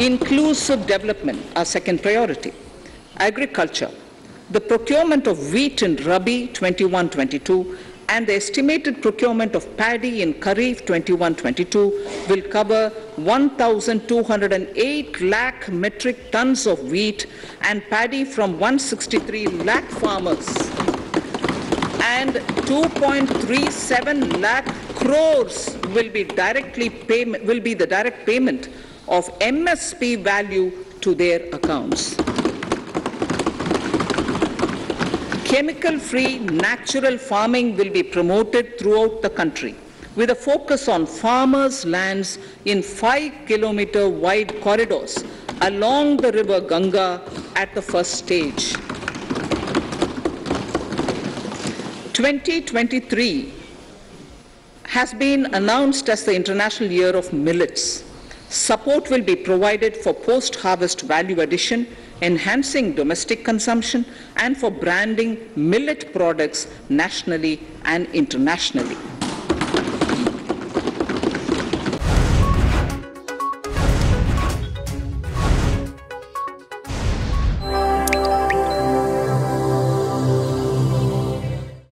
Inclusive development, our second priority. Agriculture, the procurement of wheat in Rabi 21-22 and the estimated procurement of paddy in Kharif 21-22 will cover 1,208 lakh metric tons of wheat and paddy from 163 lakh farmers and 2.37 lakh crores will be directly payment, will be the direct payment of MSP value to their accounts. Chemical-free natural farming will be promoted throughout the country with a focus on farmers' lands in five kilometer wide corridors along the river Ganga at the first stage. 2023 has been announced as the International Year of Millets. Support will be provided for post-harvest value addition, enhancing domestic consumption, and for branding millet products nationally and internationally.